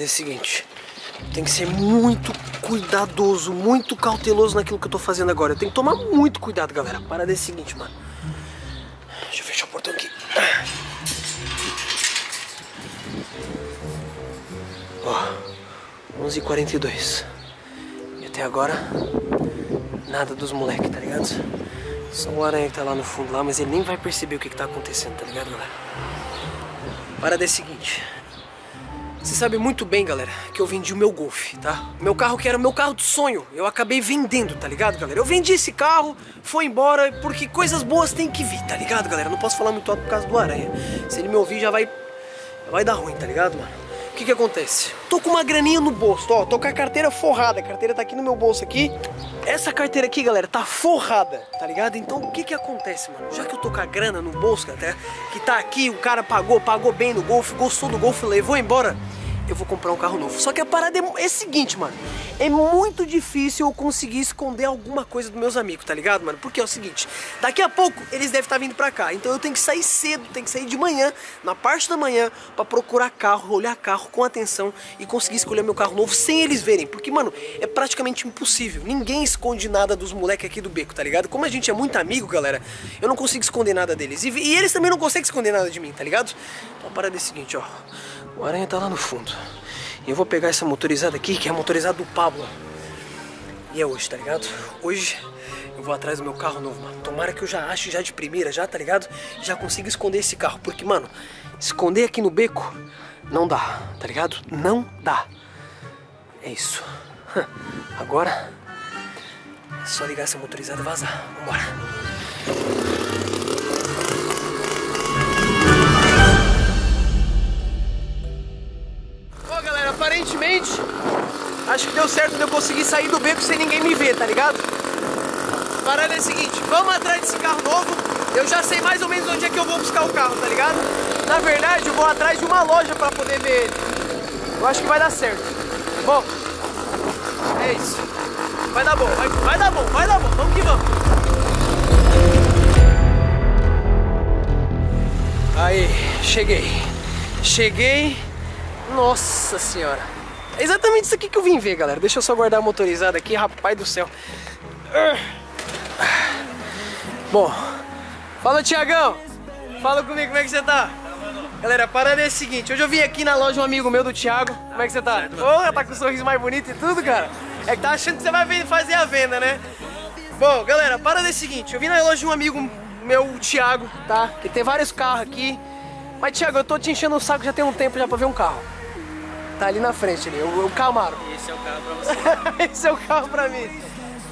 É a seguinte. Tem que ser muito cuidadoso, muito cauteloso naquilo que eu tô fazendo agora. Eu tenho que tomar muito cuidado, galera. Parada é a seguinte, mano. Deixa eu fechar o portão aqui. Ó, 11h42. E até agora, nada dos moleques, tá ligado? Só o aranha que tá lá no fundo lá, mas ele nem vai perceber o que, que tá acontecendo, tá ligado, galera? Parada é a seguinte. Você sabe muito bem, galera, que eu vendi o meu Golf, tá? Meu carro que era o meu carro de sonho, eu acabei vendendo, tá ligado, galera? Eu vendi esse carro, foi embora, porque coisas boas tem que vir, tá ligado, galera? Não posso falar muito alto por causa do aranha. Se ele me ouvir, já vai... Vai dar ruim, tá ligado, mano? O que que acontece? Tô com uma graninha no bolso, ó, tô com a carteira forrada, a carteira tá aqui no meu bolso aqui. Essa carteira aqui, galera, tá forrada, tá ligado? Então o que que acontece, mano? Já que eu tô com a grana no bolso, galera, que tá aqui, o cara pagou, pagou bem no Golf, gostou do Golf, levou embora eu vou comprar um carro novo. Só que a parada é, é seguinte, mano. É muito difícil eu conseguir esconder alguma coisa dos meus amigos, tá ligado, mano? Porque é o seguinte, daqui a pouco eles devem estar vindo pra cá. Então eu tenho que sair cedo, tenho que sair de manhã, na parte da manhã, pra procurar carro, olhar carro com atenção e conseguir escolher meu carro novo sem eles verem. Porque, mano, é praticamente impossível. Ninguém esconde nada dos moleques aqui do beco, tá ligado? Como a gente é muito amigo, galera, eu não consigo esconder nada deles. E, e eles também não conseguem esconder nada de mim, tá ligado? Então a parada é a seguinte, ó. O aranha tá lá no fundo. E eu vou pegar essa motorizada aqui, que é a motorizada do Pablo. E é hoje, tá ligado? Hoje eu vou atrás do meu carro novo, mano. Tomara que eu já ache já de primeira, já, tá ligado? Já consiga esconder esse carro. Porque, mano, esconder aqui no beco não dá, tá ligado? Não dá. É isso. Agora é só ligar essa motorizada e vazar. Vambora. Certo de eu conseguir sair do beco sem ninguém me ver, tá ligado? Parada é a seguinte, vamos atrás desse carro novo, eu já sei mais ou menos onde é que eu vou buscar o carro, tá ligado? Na verdade, eu vou atrás de uma loja pra poder ver ele. Eu acho que vai dar certo. Bom, é isso. Vai dar bom, vai, vai dar bom, vai dar bom, vamos que vamos. Aí, cheguei. Cheguei nossa senhora. É exatamente isso aqui que eu vim ver, galera. Deixa eu só guardar a motorizada aqui, rapaz do céu. Bom, fala Tiagão. Fala comigo, como é que você tá? Galera, a parada é a seguinte, hoje eu vim aqui na loja de um amigo meu do Thiago. Como é que você tá? Porra, tá com o sorriso mais bonito e tudo, cara. É que tá achando que você vai fazer a venda, né? Bom, galera, a parada é a seguinte, eu vim na loja de um amigo meu, o Thiago, tá? Que tem vários carros aqui. Mas, Thiago, eu tô te enchendo o saco já tem um tempo já pra ver um carro. Tá ali na frente ali, o, o Camaro. Esse é o carro pra você. Esse é o carro pra mim.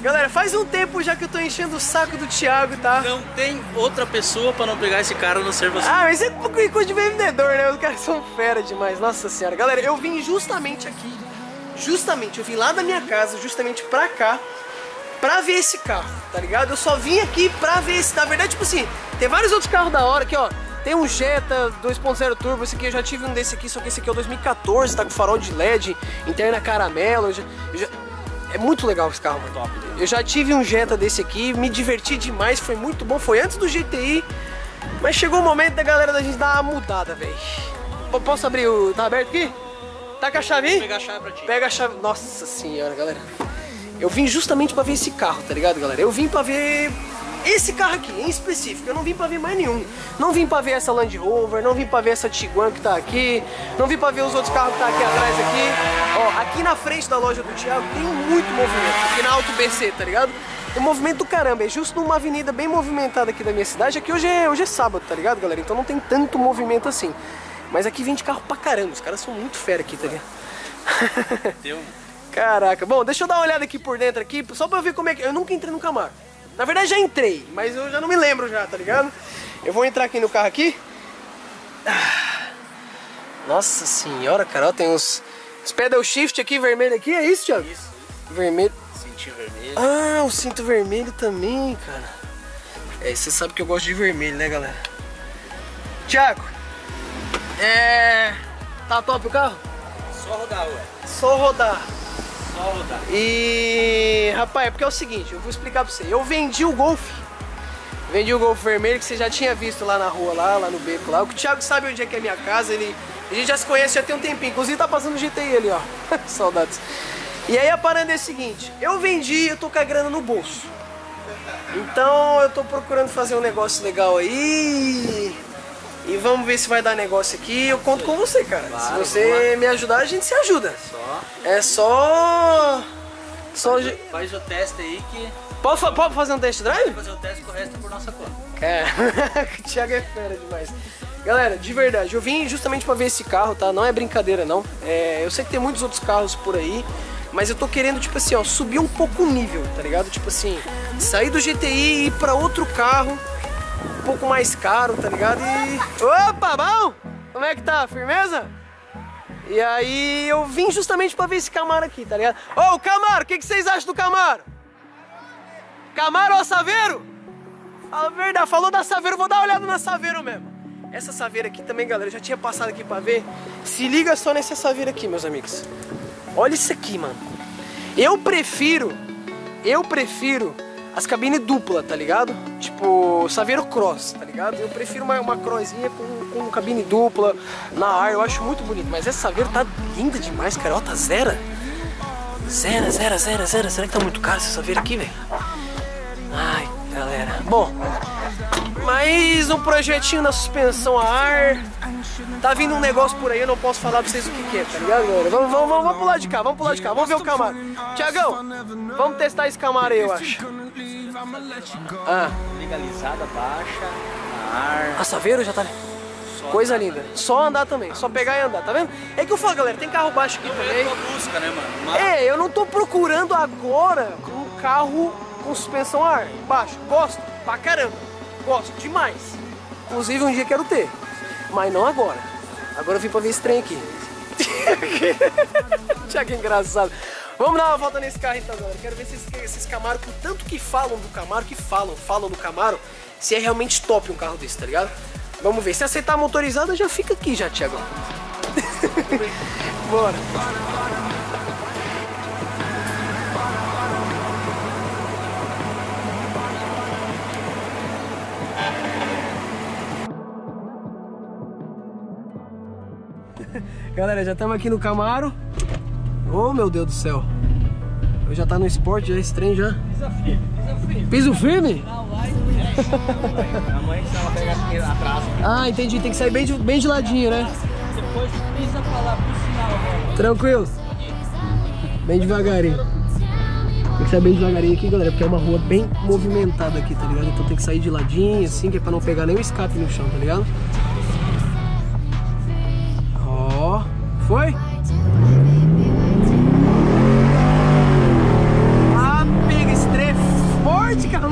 Galera, faz um tempo já que eu tô enchendo o saco do Thiago, tá? Não tem outra pessoa pra não pegar esse cara no ser você. Ah, mas é coisa de vendedor, né? Os caras são fera demais, nossa senhora. Galera, eu vim justamente aqui, justamente, eu vim lá da minha casa, justamente pra cá, pra ver esse carro, tá ligado? Eu só vim aqui pra ver esse, na verdade, tipo assim, tem vários outros carros da hora aqui, ó. Tem um Jetta 2.0 Turbo, esse aqui eu já tive um desse aqui, só que esse aqui é o 2014, tá com farol de LED, interna caramelo, eu já, eu já... É muito legal esse carro. Top. Eu já tive um Jetta desse aqui, me diverti demais, foi muito bom, foi antes do GTI, mas chegou o momento da galera da gente dar uma mudada, velho. Posso abrir o... tá aberto aqui? Tá com a chave aí? Vou pegar a chave pra ti. Pega a chave... Nossa senhora, galera. Eu vim justamente pra ver esse carro, tá ligado, galera? Eu vim pra ver esse carro aqui, em específico, eu não vim pra ver mais nenhum. Não vim pra ver essa Land Rover, não vim pra ver essa Tiguan que tá aqui, não vim pra ver os outros carros que tá aqui atrás aqui. Ó, aqui na frente da loja do Thiago tem muito movimento, aqui na Auto BC, tá ligado? Tem movimento do caramba, é justo numa avenida bem movimentada aqui da minha cidade, aqui hoje é, hoje é sábado, tá ligado, galera? Então não tem tanto movimento assim. Mas aqui vem de carro pra caramba, os caras são muito fera aqui, tá ligado? Caraca, bom, deixa eu dar uma olhada aqui por dentro aqui, só pra eu ver como é que... Eu nunca entrei no Camaro. Na verdade já entrei, mas eu já não me lembro já, tá ligado? Eu vou entrar aqui no carro aqui. Nossa senhora, Carol, tem uns, os pedal shift aqui, vermelho aqui, é isso, Thiago? Isso. Vermelho. Cintinho vermelho. Ah, o cinto vermelho também, cara. É, você sabe que eu gosto de vermelho, né, galera? Thiago, é... Tá top o carro? Só rodar, ué. Só rodar. E, rapaz, é porque é o seguinte, eu vou explicar pra você. Eu vendi o Golf. Vendi o Golf vermelho que você já tinha visto lá na rua, lá, lá no beco lá. O Thiago sabe onde é que é a minha casa, ele A gente já se conhece já tem um tempinho. Inclusive tá passando GTI ali, ó. Saudades. E aí a parada é a seguinte, eu vendi, eu tô com a grana no bolso. Então eu tô procurando fazer um negócio legal aí. E vamos ver se vai dar negócio aqui. Eu conto com você, cara. Claro, se você me ajudar, a gente se ajuda. Só. É só. Só. Faz, o- faz o teste aí que Pode, fa- pode fazer um test drive? fazer o teste com o resto por nossa conta. Cara, o Thiago é fera demais. Galera, de verdade, eu vim justamente pra ver esse carro, tá? Não é brincadeira, não. É, eu sei que tem muitos outros carros por aí, mas eu tô querendo, tipo assim, ó, subir um pouco o nível, tá ligado? Tipo assim, sair do GTI e ir pra outro carro pouco mais caro, tá ligado? E. Opa, bom? Como é que tá? Firmeza? E aí eu vim justamente pra ver esse Camaro aqui, tá ligado? Ô, Camaro, o que, que vocês acham do Camaro? Camaro ou Saveiro? Fala a verdade, falou da Saveiro, vou dar uma olhada na Saveiro mesmo. Essa Saveiro aqui também, galera, já tinha passado aqui pra ver. Se liga só nessa Saveiro aqui, meus amigos. Olha isso aqui, mano. Eu prefiro, eu prefiro as cabines dupla, tá ligado? Tipo, Saveiro Cross, tá ligado? Eu prefiro uma, uma crossinha com, com cabine dupla na ar, eu acho muito bonito. Mas essa Saveiro tá linda demais, cara. Ó, tá zero. Zero, zero, zero, zero. Será que tá muito caro essa Saveiro aqui, velho? Ai, galera. Bom, mais um projetinho na suspensão a ar. Tá vindo um negócio por aí, eu não posso falar pra vocês o que, que é, tá ligado? Vamos, vamos, vamos, vamos pular de cá, vamos pular de cá, vamos ver o Camaro. Tiagão, vamos testar esse Camaro aí, eu acho. Ah, Legalizada, baixa, na ar. a Saveiro já tá. Coisa linda. Só andar também, só pegar e andar, tá vendo? É que eu falo, galera, tem carro baixo aqui também. busca, né, mano? Mas É, eu não tô procurando agora um carro com suspensão a ar baixo. Gosto pra caramba. Gosto demais. Inclusive um dia quero ter. Mas não agora. Agora eu vim pra ver esse trem aqui. Tiago engraçado. Vamos dar uma volta nesse carro então, galera. Quero ver se esses, esses Camaro, com tanto que falam do Camaro, que falam, falam do Camaro, se é realmente top um carro desse, tá ligado? Vamos ver. Se aceitar a motorizada, já fica aqui já, Thiago. Bora. Galera, já estamos aqui no Camaro. Oh, meu Deus do céu. Eu já tá no esporte, já é estranho já. desafio, desafio. Piso firme? Não, vai. A mãe, se ela pega aqui atrás, Ah, entendi. Tem que sair bem de, bem de ladinho, né? depois pisa pra lá pro sinal. Tranquilo. Bem devagarinho. Tem que sair bem devagarinho aqui, galera, porque é uma rua bem movimentada aqui, tá ligado? Então tem que sair de ladinho, assim, que é pra não pegar nenhum escape no chão, tá ligado? Ó, foi? Ah, pega esse trem é forte, cara.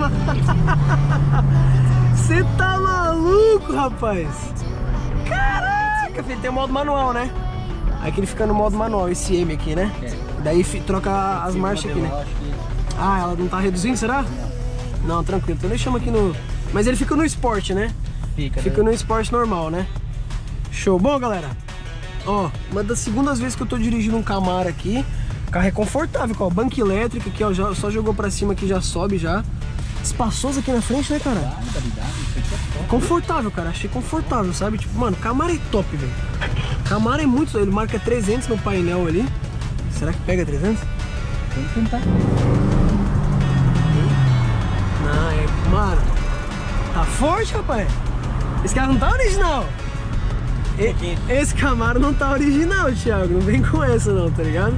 Você tá maluco, rapaz? Caraca, filho, tem o modo manual, né? Aqui ele fica no modo manual, esse M aqui, né? Daí fi- troca as marchas aqui, né? Que Ah, ela não tá reduzindo, será? Não, tranquilo. Então deixamos aqui no... Mas ele fica no esporte, né? fica, Fica no esporte normal, né? Show. Bom, galera. Ó, uma das segundas vezes que eu tô dirigindo um Camaro aqui. O carro é confortável, ó. Banco elétrico aqui, ó. Já, só jogou pra cima aqui, já sobe já. Espaçoso aqui na frente, né, cara? Confortável, cara. Achei confortável, sabe? Tipo, mano, Camaro é top, velho. Camaro é muito... Ele marca 300 no painel ali. Será que pega 300? Vamos tentar. Não, é... Mano, tá forte, rapaz. Esse carro não tá original. Esse Camaro não tá original, Thiago. Não vem com essa não, tá ligado?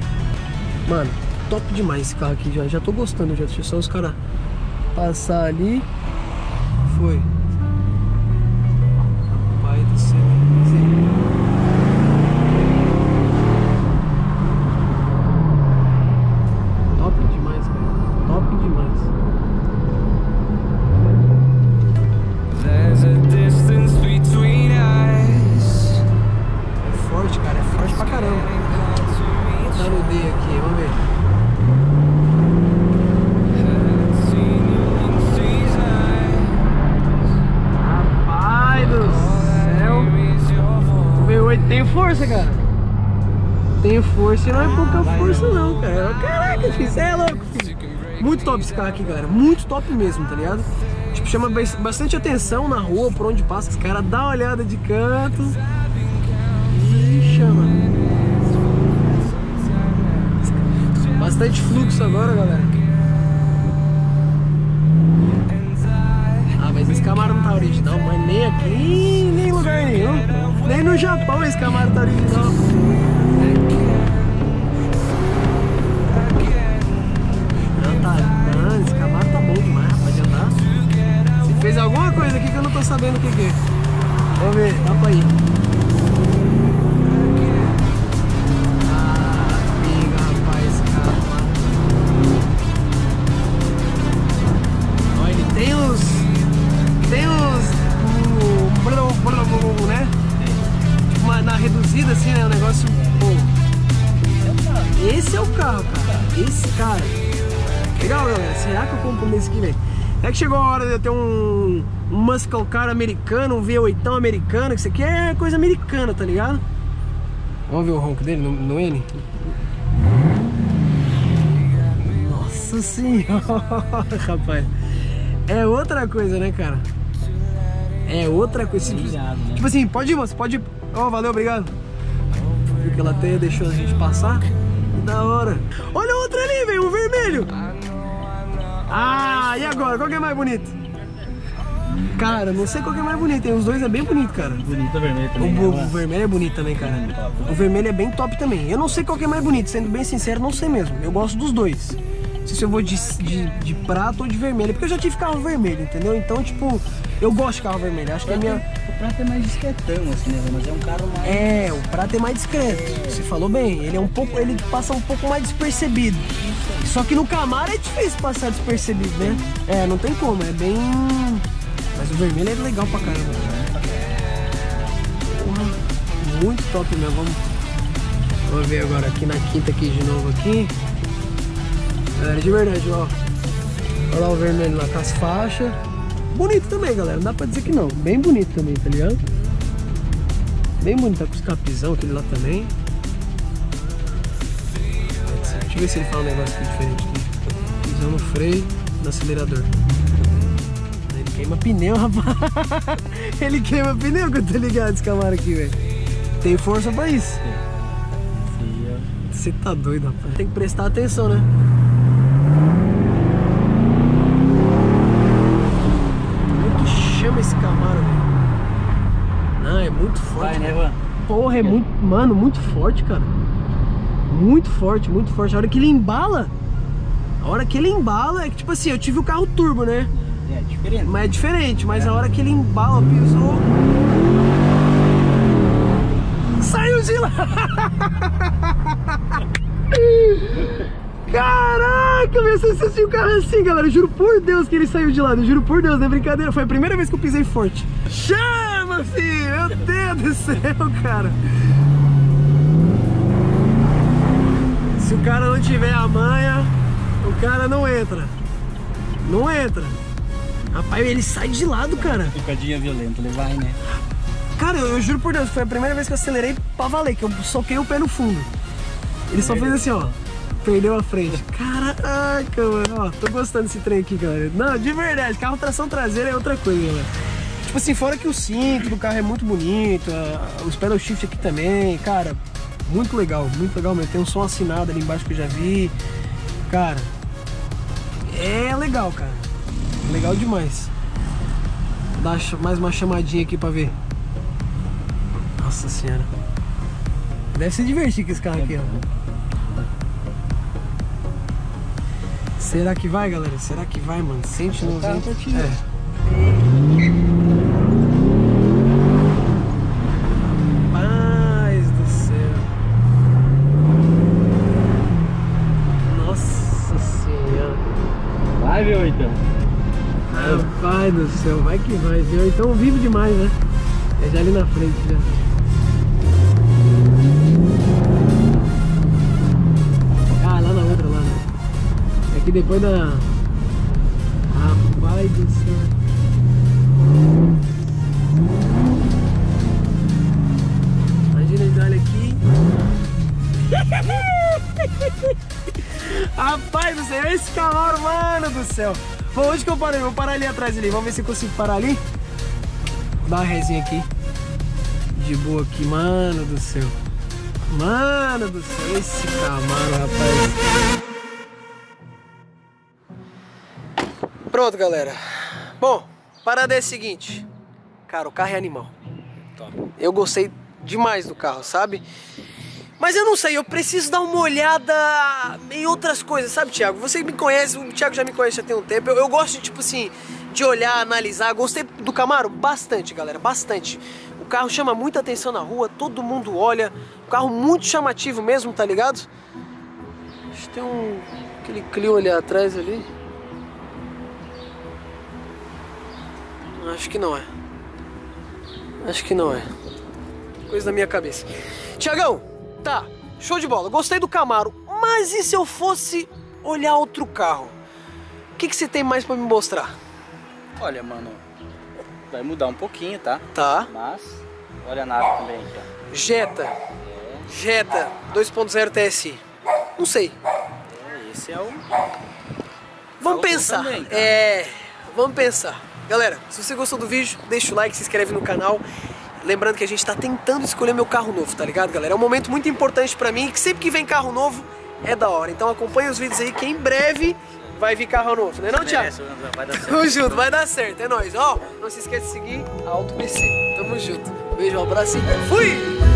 Mano, top demais esse carro aqui já. Já tô gostando já. Deixa só os caras passar ali. Foi. força, cara. Tenho força e não é pouca força não, cara. Caraca, filho, você é louco, filho. Muito top esse carro aqui, cara. Muito top mesmo, tá ligado? Tipo, chama bastante atenção na rua, por onde passa. Os caras dá uma olhada de canto. E chama. Bastante fluxo agora, galera. Ah, mas esse Camaro não tá original, mas nem aqui, nem lugar nenhum. Nem no Japão esse Camaro tá original. Não, tá, esse Camaro tá bom demais, rapaz, de andar. Se fez alguma coisa aqui que eu não tô sabendo o que que é. Vamos ver, dá ir. Hora de eu ter um, um muscle car americano, um V8 americano, que isso aqui é coisa americana, tá ligado? Vamos ver o ronco dele no, no N? Nossa senhora, rapaz. É outra coisa, né, cara? É outra coisa. Tipo, Obrigado, né? tipo assim, pode ir, moço, pode ir. Ó, valeu, obrigado. Viu que ela até deixou a gente passar? Da hora. Olha outro ali, velho, o vermelho. Ah, e agora? Qual que é mais bonito? Cara, não sei qual que é mais bonito. hein? Os dois é bem bonito, cara. Bonita vermelha O, também. o- né? o vermelho é bonito também, cara. O vermelho é bem top também. Eu não sei qual que é mais bonito, sendo bem sincero, não sei mesmo. Eu gosto dos dois. Não sei se eu vou de, de, de prata ou de vermelho. Porque eu já tive carro vermelho, entendeu? Então, tipo, eu gosto de carro vermelho. Acho que é minha. O prato é mais discretão, assim, né? Mas é um carro mais. É, o prata é mais discreto. Você falou bem. Ele é um pouco. Ele passa um pouco mais despercebido. Só que no Camaro é difícil passar despercebido, né? É, não tem como. É bem. Mas o vermelho é legal pra caramba. Porra, muito top mesmo. Vamos, vamos ver agora aqui na quinta aqui de novo aqui. Galera, de verdade, ó. Olha lá o vermelho lá com as faixas. Bonito também, galera. Não dá pra dizer que não. Bem bonito também, tá ligado? Bem bonito, tá com os capizão, aquele lá também. Deixa eu ver se ele fala um negócio aqui diferente aqui. Pisão no freio, no acelerador. Ele queima pneu, rapaz. Ele queima pneu que eu tô ligado esse Camaro aqui, velho. Tem força pra isso. Ó. Você tá doido, rapaz. Tem que prestar atenção, né? Como é que chama esse Camaro, velho? Não, é muito forte. Vai, né, velho. Van? Porra, é muito. Mano, muito forte, cara. Muito forte, muito forte. A hora que ele embala. A hora que ele embala é que, tipo assim, eu tive o carro turbo, né? É, diferente. Mas é diferente, mas a hora que ele embala, pisou. Saiu de lá! Caraca, meu, você assistiu o carro assim, galera. Eu juro por Deus que ele saiu de lado. Eu juro por Deus, não é brincadeira. Foi a primeira vez que eu pisei forte. Chama, filho! Meu Deus do céu, cara. Se o cara não tiver a manha, o cara não entra. Não entra. Rapaz, ele sai de lado, cara. Picadinha violenta, ele vai, né? Cara, eu, eu juro por Deus, foi a primeira vez que eu acelerei pra valer, que eu soquei o pé no fundo. Ele só fez assim, ó. Perdeu a frente. Caraca, mano. Ó, tô gostando desse trem aqui, galera. Não, de verdade, carro tração traseira é outra coisa, galera. Tipo assim, fora que o cinto do carro é muito bonito, a- os pedal shift aqui também, cara, muito legal, muito legal mesmo. Tem um som assinado ali embaixo que eu já vi. Cara, é legal, cara. Legal demais. Vou dar ch- mais uma chamadinha aqui pra ver. Nossa senhora. Deve se divertir com esse carro aqui, ó. Será que vai, galera? Será que vai, mano? Sente no carro vento. curtindo. É. Rapaz do céu, vai que vai, viu? Então vivo demais, né? É já ali na frente já. Ah, lá na outra, lá, né? É que depois da. Rapaz do céu. Rapaz do céu, esse cavalo, mano do céu. Bom, onde que eu parei? Vou parar ali atrás ali. Vamos ver se eu consigo parar ali. Dá uma resinha aqui. De boa aqui, mano do céu. Mano do céu, esse Camaro, rapaz. Pronto, galera. Bom, parada é a seguinte. Cara, o carro é animal. Eu gostei demais do carro, sabe? Mas eu não sei, eu preciso dar uma olhada em outras coisas, sabe, Thiago? Você me conhece, o Thiago já me conhece já tem um tempo. Eu, eu gosto, tipo assim, de olhar, analisar. Gostei do Camaro bastante, galera, bastante. O carro chama muita atenção na rua, todo mundo olha. Um carro muito chamativo mesmo, tá ligado? Acho que tem um. aquele Clio ali atrás ali. Acho que não é. Acho que não é. Coisa da minha cabeça. Tiagão, tá, show de bola. Gostei do Camaro. Mas e se eu fosse olhar outro carro? O que, que você tem mais pra me mostrar? Olha, mano, vai mudar um pouquinho, tá? Tá. Mas, olha a nave também aqui, ó. Jetta. Jetta 2.0 TSI. Não sei. É, Esse é o... Vamos pensar. também, tá? É, vamos pensar. Galera, se você gostou do vídeo, deixa o like, se inscreve no canal. Lembrando que a gente tá tentando escolher meu carro novo, tá ligado, galera? É um momento muito importante pra mim, que sempre que vem carro novo é da hora. Então acompanha os vídeos aí que em breve vai vir carro novo, né não, Thiago? Merece, vai dar certo. Tamo junto, vai dar certo, é nóis. Ó, não se esqueça de seguir a Auto PC. Tamo junto. Beijo, um abraço e fui!